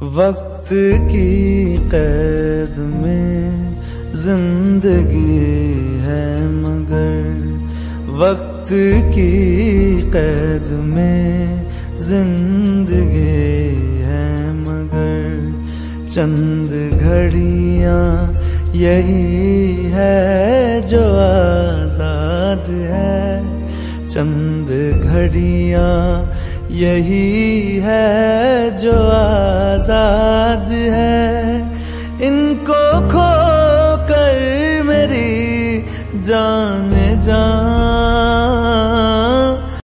वक्त की कैद में ज़िंदगी है मगर वक्त की कैद में ज़िंदगी है मगर चंद घड़ियाँ यही है जो आज़ाद है। चंद घड़ियाँ यही है जो आज़ाद है। इनको खो कर मेरी जान जान